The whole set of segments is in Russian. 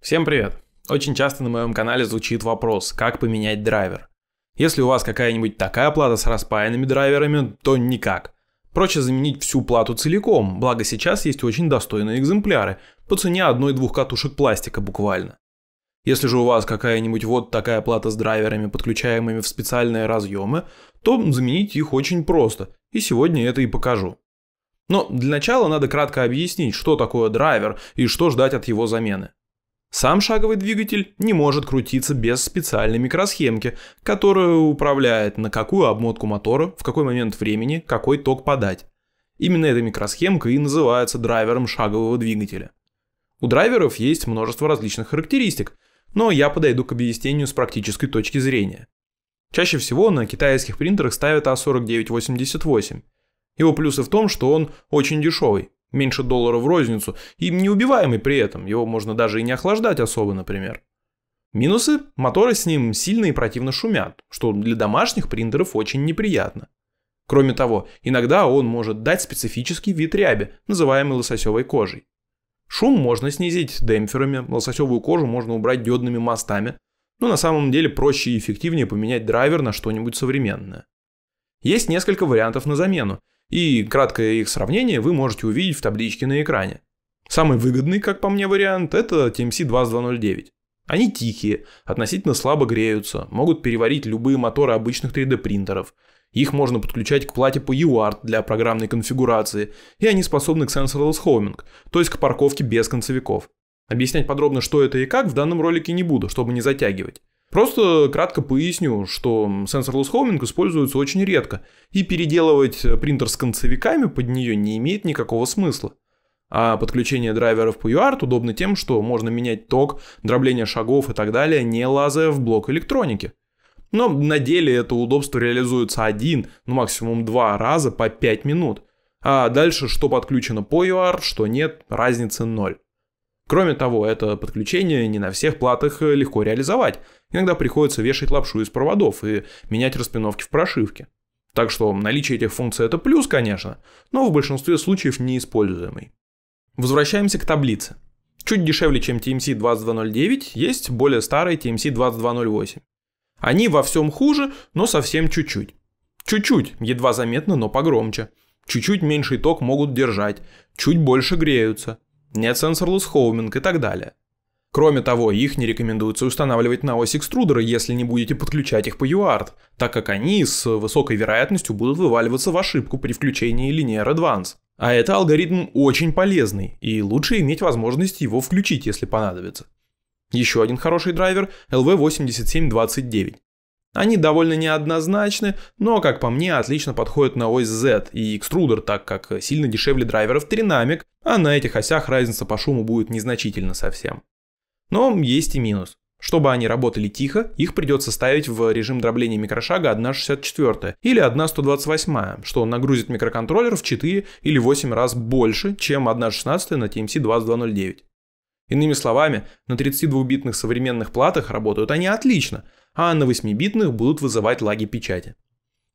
Всем привет! Очень часто на моем канале звучит вопрос, как поменять драйвер. Если у вас какая-нибудь такая плата с распаянными драйверами, то никак. Проще заменить всю плату целиком, благо сейчас есть очень достойные экземпляры, по цене одной-двух катушек пластика буквально. Если же у вас какая-нибудь вот такая плата с драйверами, подключаемыми в специальные разъемы, то заменить их очень просто, и сегодня это и покажу. Но для начала надо кратко объяснить, что такое драйвер и что ждать от его замены. Сам шаговый двигатель не может крутиться без специальной микросхемки, которая управляет на какую обмотку мотора, в какой момент времени, какой ток подать. Именно эта микросхемка и называется драйвером шагового двигателя. У драйверов есть множество различных характеристик, но я подойду к объяснению с практической точки зрения. Чаще всего на китайских принтерах ставят А4988. Его плюсы в том, что он очень дешевый, меньше доллара в розницу, и неубиваемый при этом, его можно даже и не охлаждать особо, например. Минусы – моторы с ним сильно и противно шумят, что для домашних принтеров очень неприятно. Кроме того, иногда он может дать специфический вид ряби, называемый лососевой кожей. Шум можно снизить демпферами, лососевую кожу можно убрать диодными мостами, но на самом деле проще и эффективнее поменять драйвер на что-нибудь современное. Есть несколько вариантов на замену, и краткое их сравнение вы можете увидеть в табличке на экране. Самый выгодный, как по мне, вариант – это TMC 2209. Они тихие, относительно слабо греются, могут переварить любые моторы обычных 3D принтеров. Их можно подключать к плате по UART для программной конфигурации, и они способны к sensorless homing, то есть к парковке без концевиков. Объяснять подробно, что это и как, в данном ролике не буду, чтобы не затягивать. Просто кратко поясню, что Sensorless Homing используется очень редко, и переделывать принтер с концевиками под нее не имеет никакого смысла. А подключение драйверов по UART удобно тем, что можно менять ток, дробление шагов и так далее, не лазая в блок электроники. Но на деле это удобство реализуется один, ну максимум два раза по 5 минут. А дальше, что подключено по UART, что нет, разницы ноль. Кроме того, это подключение не на всех платах э, легко реализовать. Иногда приходится вешать лапшу из проводов и менять распиновки в прошивке. Так что наличие этих функций это плюс, конечно, но в большинстве случаев неиспользуемый. Возвращаемся к таблице. Чуть дешевле, чем TMC 2209, есть более старый TMC 2208. Они во всем хуже, но совсем чуть-чуть. Чуть-чуть, едва заметно, но погромче. Чуть-чуть меньший ток могут держать, чуть больше греются нет сенсорлess homing и так далее. Кроме того, их не рекомендуется устанавливать на ось экструдера, если не будете подключать их по UART, так как они с высокой вероятностью будут вываливаться в ошибку при включении Linear Advance. А это алгоритм очень полезный, и лучше иметь возможность его включить, если понадобится. Еще один хороший драйвер LV8729. Они довольно неоднозначны, но, как по мне, отлично подходят на ось Z и экструдер, так как сильно дешевле драйверов Trinamic, а на этих осях разница по шуму будет незначительна совсем. Но есть и минус. Чтобы они работали тихо, их придется ставить в режим дробления микрошага 1.64 или 1.128, что нагрузит микроконтроллер в 4 или 8 раз больше, чем 1.16 на TMC 2209. Иными словами, на 32-битных современных платах работают они отлично, а на 8-битных будут вызывать лаги печати.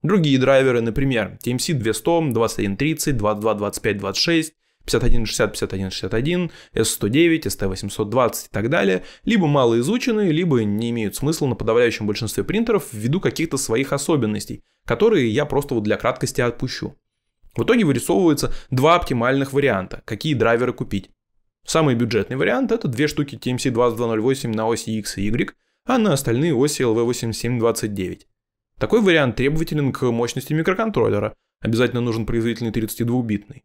Другие драйверы, например, TMC 200, 2130, 222526, 5160, 5161, S109, ST820 и так далее, либо мало изучены, либо не имеют смысла на подавляющем большинстве принтеров ввиду каких-то своих особенностей, которые я просто вот для краткости отпущу. В итоге вырисовывается два оптимальных варианта, какие драйверы купить. Самый бюджетный вариант это две штуки TMC 2208 на оси X и Y, а на остальные оси LV8729. Такой вариант требователен к мощности микроконтроллера, обязательно нужен производительный 32-битный.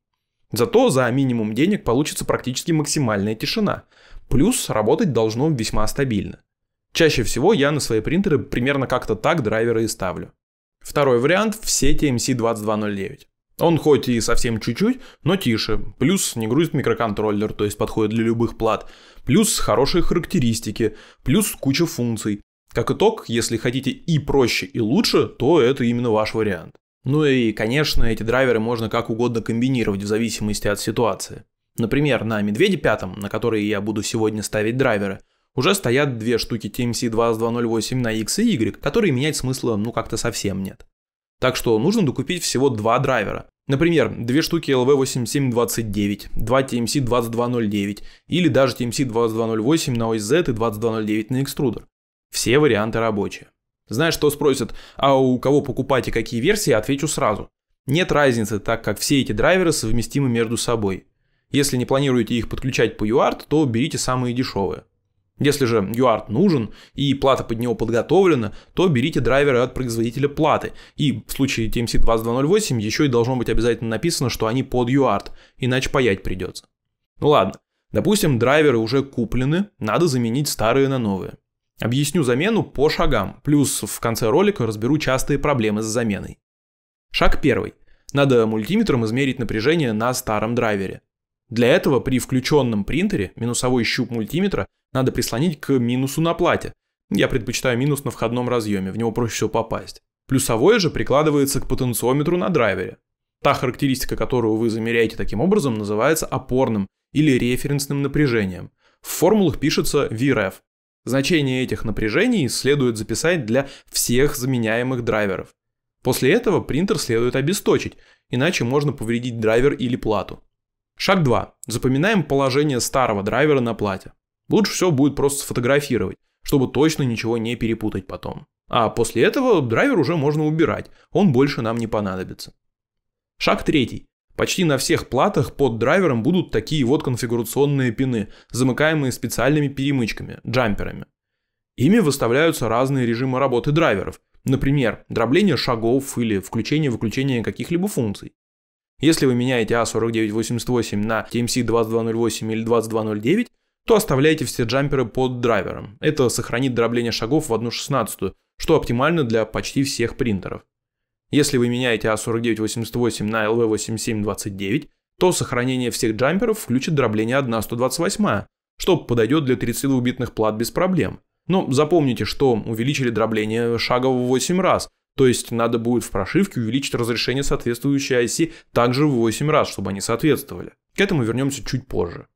Зато за минимум денег получится практически максимальная тишина, плюс работать должно весьма стабильно. Чаще всего я на свои принтеры примерно как-то так драйверы и ставлю. Второй вариант – все TMC 2209. Он хоть и совсем чуть-чуть, но тише. Плюс не грузит микроконтроллер, то есть подходит для любых плат. Плюс хорошие характеристики. Плюс куча функций. Как итог, если хотите и проще, и лучше, то это именно ваш вариант. Ну и, конечно, эти драйверы можно как угодно комбинировать в зависимости от ситуации. Например, на Медведе 5, на который я буду сегодня ставить драйверы, уже стоят две штуки TMC 2208 на X и Y, которые менять смысла ну как-то совсем нет. Так что нужно докупить всего два драйвера. Например, две штуки LV8729, два TMC2209 или даже TMC2208 на OSZ и 2209 на экструдер. Все варианты рабочие. Знаешь, что спросят, а у кого покупать и какие версии, отвечу сразу. Нет разницы, так как все эти драйверы совместимы между собой. Если не планируете их подключать по UART, то берите самые дешевые. Если же UART нужен и плата под него подготовлена, то берите драйверы от производителя платы. И в случае TMC2208 еще и должно быть обязательно написано, что они под UART, иначе паять придется. Ну ладно, допустим, драйверы уже куплены, надо заменить старые на новые. Объясню замену по шагам, плюс в конце ролика разберу частые проблемы с заменой. Шаг первый. Надо мультиметром измерить напряжение на старом драйвере. Для этого при включенном принтере минусовой щуп мультиметра надо прислонить к минусу на плате. Я предпочитаю минус на входном разъеме, в него проще всего попасть. Плюсовой же прикладывается к потенциометру на драйвере. Та характеристика, которую вы замеряете таким образом, называется опорным или референсным напряжением. В формулах пишется VREF. Значение этих напряжений следует записать для всех заменяемых драйверов. После этого принтер следует обесточить, иначе можно повредить драйвер или плату. Шаг 2. Запоминаем положение старого драйвера на плате. Лучше всего будет просто сфотографировать, чтобы точно ничего не перепутать потом. А после этого драйвер уже можно убирать, он больше нам не понадобится. Шаг третий. Почти на всех платах под драйвером будут такие вот конфигурационные пины, замыкаемые специальными перемычками, джамперами. Ими выставляются разные режимы работы драйверов, например, дробление шагов или включение-выключение каких-либо функций. Если вы меняете A4988 а на TMC2208 или 2209, то оставляйте все джамперы под драйвером. Это сохранит дробление шагов в 1.16, что оптимально для почти всех принтеров. Если вы меняете A4988 на LV8729, то сохранение всех джамперов включит дробление 1.128, что подойдет для 32-битных плат без проблем. Но запомните, что увеличили дробление шага в 8 раз, то есть надо будет в прошивке увеличить разрешение соответствующей оси также в 8 раз, чтобы они соответствовали. К этому вернемся чуть позже.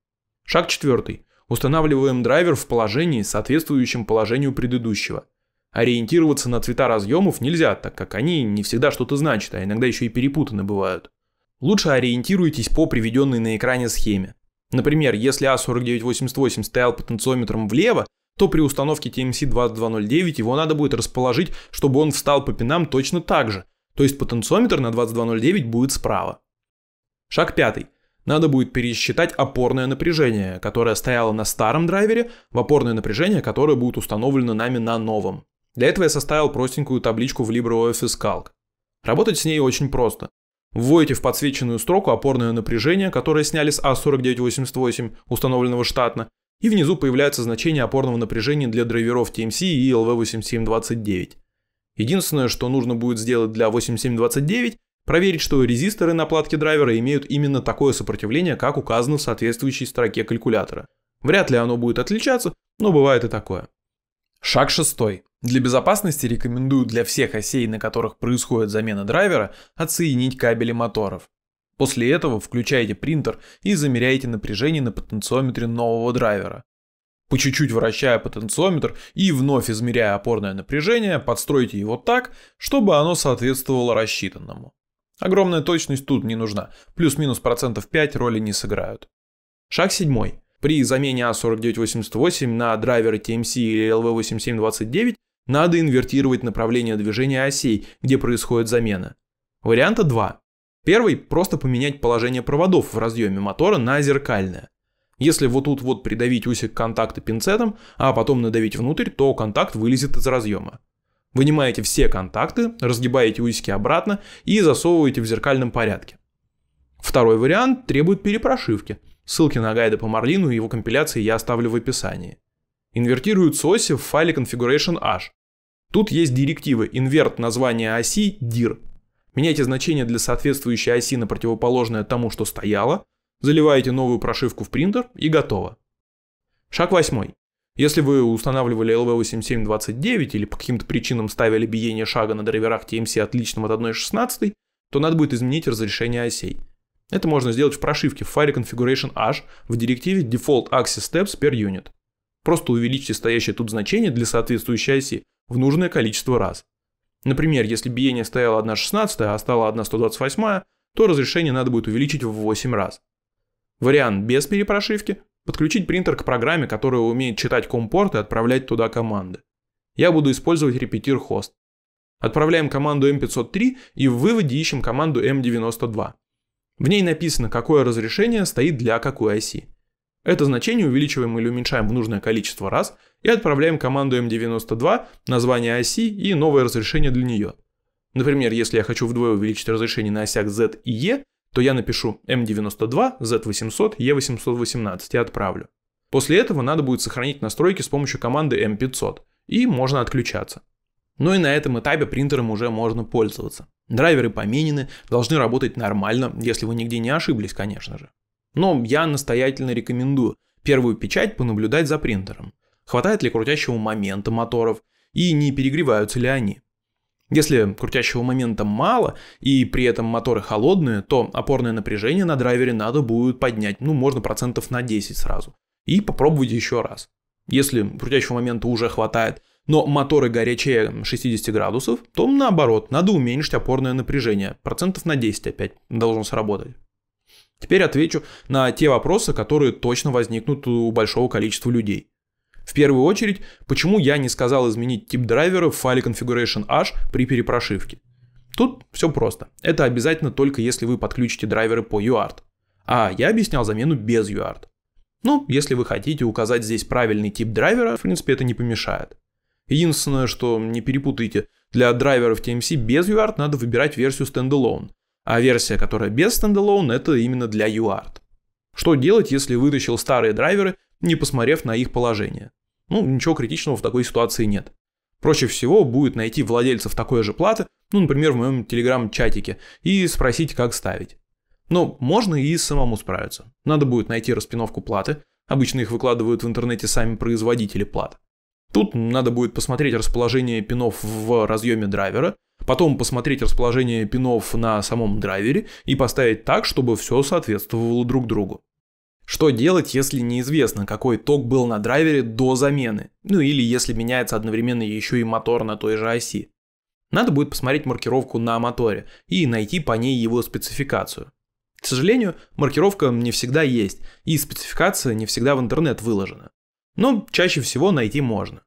Шаг четвертый. Устанавливаем драйвер в положении, соответствующем положению предыдущего. Ориентироваться на цвета разъемов нельзя, так как они не всегда что-то значат, а иногда еще и перепутаны бывают. Лучше ориентируйтесь по приведенной на экране схеме. Например, если A4988 стоял потенциометром влево, то при установке TMC2209 его надо будет расположить, чтобы он встал по пинам точно так же, то есть потенциометр на 2209 будет справа. Шаг пятый. Надо будет пересчитать опорное напряжение, которое стояло на старом драйвере, в опорное напряжение, которое будет установлено нами на новом. Для этого я составил простенькую табличку в LibreOffice Calc. Работать с ней очень просто. Вводите в подсвеченную строку опорное напряжение, которое сняли с A4988, установленного штатно, и внизу появляется значение опорного напряжения для драйверов TMC и LV8729. Единственное, что нужно будет сделать для 8729, проверить, что резисторы на платке драйвера имеют именно такое сопротивление, как указано в соответствующей строке калькулятора. Вряд ли оно будет отличаться, но бывает и такое. Шаг шестой. Для безопасности рекомендую для всех осей, на которых происходит замена драйвера, отсоединить кабели моторов. После этого включаете принтер и замеряете напряжение на потенциометре нового драйвера. По чуть-чуть вращая потенциометр и вновь измеряя опорное напряжение, подстройте его так, чтобы оно соответствовало рассчитанному. Огромная точность тут не нужна, плюс-минус процентов 5 роли не сыграют. Шаг седьмой. При замене A4988 на драйверы TMC или LV8729 надо инвертировать направление движения осей, где происходит замена. Варианта 2. Первый – просто поменять положение проводов в разъеме мотора на зеркальное. Если вот тут вот придавить усик контакта пинцетом, а потом надавить внутрь, то контакт вылезет из разъема. Вынимаете все контакты, разгибаете усики обратно и засовываете в зеркальном порядке. Второй вариант требует перепрошивки. Ссылки на гайды по Марлину и его компиляции я оставлю в описании. Инвертируются оси в файле configuration h. Тут есть директивы invert название оси dir Меняйте значение для соответствующей оси на противоположное тому, что стояло, заливаете новую прошивку в принтер и готово. Шаг восьмой. Если вы устанавливали LV8729 или по каким-то причинам ставили биение шага на драйверах TMC отличным от 1.16, то надо будет изменить разрешение осей. Это можно сделать в прошивке в файле configuration h в директиве default axis steps per unit. Просто увеличьте стоящее тут значение для соответствующей оси в нужное количество раз. Например, если биение стояло 1.16, а стало 1.128, то разрешение надо будет увеличить в 8 раз. Вариант без перепрошивки – подключить принтер к программе, которая умеет читать компорт и отправлять туда команды. Я буду использовать репетир хост. Отправляем команду M503 и в выводе ищем команду M92. В ней написано, какое разрешение стоит для какой оси. Это значение увеличиваем или уменьшаем в нужное количество раз и отправляем команду M92, название оси и новое разрешение для нее. Например, если я хочу вдвое увеличить разрешение на осях Z и E, то я напишу M92, Z800, E818 и отправлю. После этого надо будет сохранить настройки с помощью команды M500 и можно отключаться. Ну и на этом этапе принтером уже можно пользоваться. Драйверы поменены, должны работать нормально, если вы нигде не ошиблись, конечно же. Но я настоятельно рекомендую первую печать понаблюдать за принтером. Хватает ли крутящего момента моторов и не перегреваются ли они. Если крутящего момента мало и при этом моторы холодные, то опорное напряжение на драйвере надо будет поднять, ну можно процентов на 10 сразу. И попробовать еще раз. Если крутящего момента уже хватает, но моторы горячее 60 градусов, то наоборот, надо уменьшить опорное напряжение. Процентов на 10 опять должно сработать. Теперь отвечу на те вопросы, которые точно возникнут у большого количества людей. В первую очередь, почему я не сказал изменить тип драйвера в файле configuration h при перепрошивке. Тут все просто. Это обязательно только если вы подключите драйверы по UART. А я объяснял замену без UART. Ну, если вы хотите указать здесь правильный тип драйвера, в принципе, это не помешает. Единственное, что не перепутайте, для драйверов TMC без UART надо выбирать версию Standalone, а версия, которая без Standalone, это именно для UART. Что делать, если вытащил старые драйверы, не посмотрев на их положение? Ну, ничего критичного в такой ситуации нет. Проще всего будет найти владельцев такой же платы, ну, например, в моем телеграм-чатике, и спросить, как ставить. Но можно и самому справиться. Надо будет найти распиновку платы. Обычно их выкладывают в интернете сами производители плат. Тут надо будет посмотреть расположение пинов в разъеме драйвера, потом посмотреть расположение пинов на самом драйвере и поставить так, чтобы все соответствовало друг другу. Что делать, если неизвестно, какой ток был на драйвере до замены, ну или если меняется одновременно еще и мотор на той же оси. Надо будет посмотреть маркировку на моторе и найти по ней его спецификацию. К сожалению, маркировка не всегда есть, и спецификация не всегда в интернет выложена. Но чаще всего найти можно.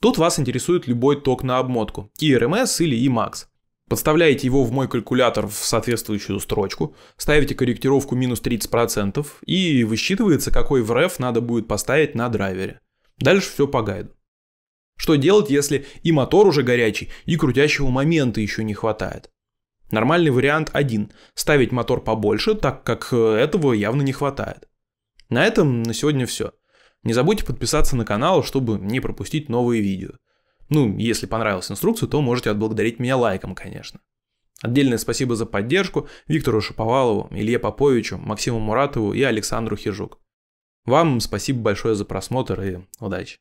Тут вас интересует любой ток на обмотку, и RMS или EMAX. Подставляете его в мой калькулятор в соответствующую строчку, ставите корректировку минус 30% и высчитывается, какой ВРФ надо будет поставить на драйвере. Дальше все по гайду. Что делать, если и мотор уже горячий, и крутящего момента еще не хватает? Нормальный вариант один – ставить мотор побольше, так как э, этого явно не хватает. На этом на сегодня все. Не забудьте подписаться на канал, чтобы не пропустить новые видео. Ну, если понравилась инструкция, то можете отблагодарить меня лайком, конечно. Отдельное спасибо за поддержку Виктору Шаповалову, Илье Поповичу, Максиму Муратову и Александру Хижук. Вам спасибо большое за просмотр и удачи.